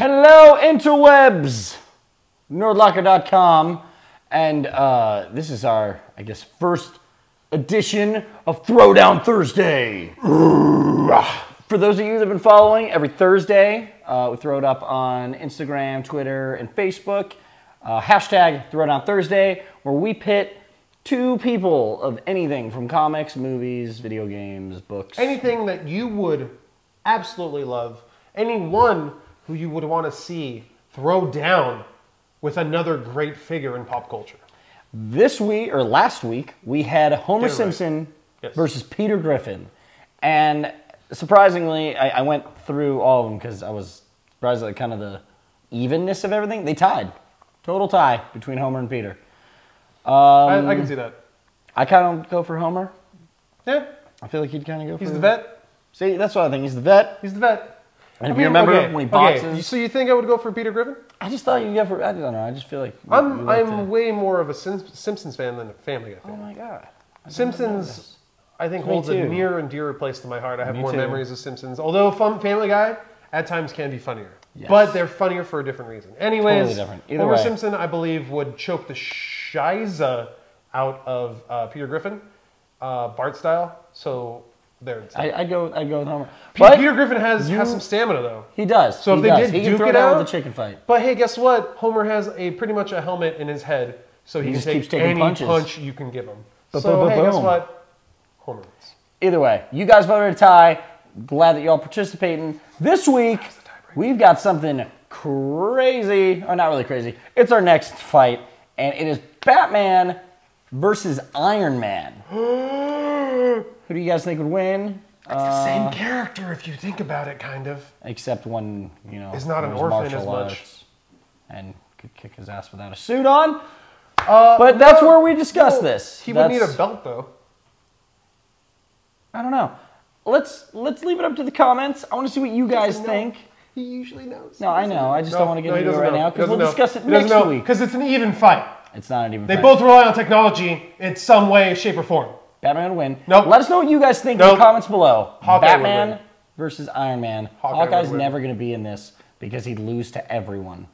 Hello, interwebs! Nerdlocker.com. And uh, this is our, I guess, first edition of Throwdown Thursday. For those of you that have been following, every Thursday uh, we throw it up on Instagram, Twitter, and Facebook. Uh, hashtag Throwdown Thursday, where we pit two people of anything from comics, movies, video games, books. Anything that you would absolutely love, anyone who you would want to see throw down with another great figure in pop culture. This week or last week, we had Homer right. Simpson Yes. versus Peter Griffin, and surprisingly, I, I went through all of them because I was surprised at kind of the evenness of everything. They tied, total tie between Homer and Peter. Um, I, I can see that. I kind of go for Homer. Yeah, I feel like he'd kind of go for. he's the vet. See, that's what I think. He's the vet. He's the vet. And I if you remember okay, when he boxes, okay, So you think I would go for Peter Griffin? I just thought you'd go for. I don't know. I just feel like you- you I'm like I'm to- way more of a Sim- Simpsons fan than a Family Guy Oh fan. my god. Simpsons, I think, holds a near and dearer place to my heart. I have Me more too. memories of Simpsons. Although fun, Family Guy at times can be funnier, Yes. but they're funnier for a different reason. Anyways, Totally different. Either Homer way. Simpson, I believe, would choke the shiza out of uh, Peter Griffin, uh, Bart style. So there. I, I go. I go with Homer. But Peter Griffin has you- has some stamina though. he does. So if he they does. did he can duke throw it out- with the chicken fight. But hey, guess what? Homer has a pretty much a helmet in his head, so he, can just take keeps taking any punches. punch you can give him. So hey, guess what? Homer wins. Either way, you guys voted a tie. Glad that y'all participating. This week, we've got something crazy, or not really crazy. It's our next fight, and it is Batman versus Iron Man. Who do you guys think would win? It's the Uh, same character if you think about it, kind of. Except one, you know, Is not an orphan as much. and could kick his ass without a suit on. Uh, But that's no, where we discuss no, this. He would need a belt though. I don't know. Let's let's leave it up to the comments. I want to see what you guys know. think. He usually knows. No, I know. I just don't want to get into it right now because we'll discuss it next week. Because it's an even fight. It's not an even. They fight. both rely on technology in some way, shape, or form. Batman would win. Nope. Let us know what you guys think in the comments below. Hawkeye Batman versus Iron Man. Hawkeye Hawkeye's never going to be in this because he'd lose to everyone.